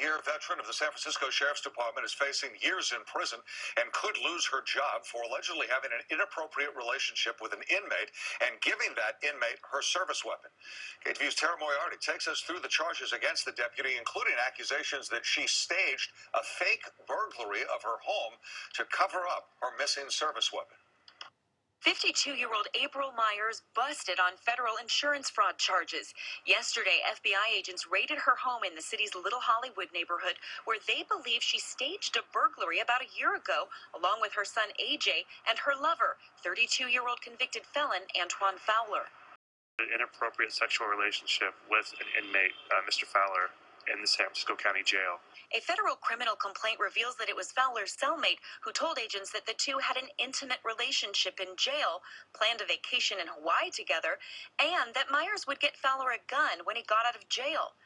year veteran of the San Francisco Sheriff's Department is facing years in prison and could lose her job for allegedly having an inappropriate relationship with an inmate and giving that inmate her service weapon. KTVU's Tara Moriarty takes us through the charges against the deputy, including accusations that she staged a fake burglary of her home to cover up her missing service weapon. 52 year old April Myers busted on federal insurance fraud charges. Yesterday, FBI agents raided her home in the city's Little Hollywood neighborhood where they believe she staged a burglary about a year ago, along with her son AJ and her lover, 32 year old convicted felon Antoine Fowler. An inappropriate sexual relationship with an inmate, uh, Mr. Fowler, in the San Francisco County Jail. A federal criminal complaint reveals that it was Fowler's cellmate who told agents that the two had an intimate relationship in jail, planned a vacation in Hawaii together, and that Myers would get Fowler a gun when he got out of jail.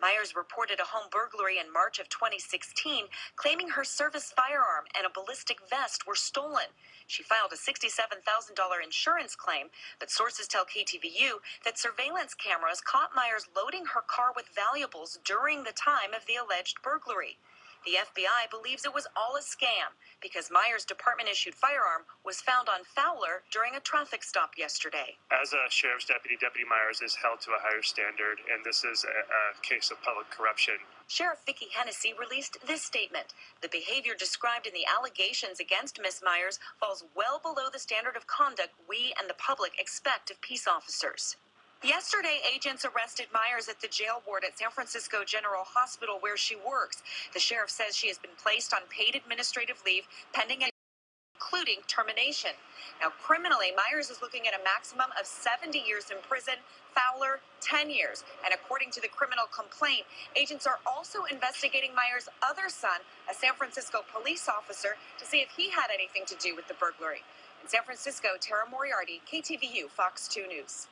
Myers reported a home burglary in March of 2016, claiming her service firearm and a ballistic vest were stolen. She filed a $67,000 insurance claim, but sources tell KTVU that surveillance cameras caught Myers loading her car with valuables during the time of the alleged burglary. The FBI believes it was all a scam because Myers' department issued firearm was found on Fowler during a traffic stop yesterday. As a sheriff's deputy, Deputy Myers is held to a higher standard, and this is a, a case of public corruption. Sheriff Vicki Hennessy released this statement. The behavior described in the allegations against Miss Myers falls well below the standard of conduct we and the public expect of peace officers. Yesterday, agents arrested Myers at the jail ward at San Francisco General Hospital where she works. The sheriff says she has been placed on paid administrative leave pending including termination. Now, criminally, Myers is looking at a maximum of 70 years in prison, Fowler 10 years. And according to the criminal complaint, agents are also investigating Myers' other son, a San Francisco police officer, to see if he had anything to do with the burglary. In San Francisco, Tara Moriarty, KTVU, Fox 2 News.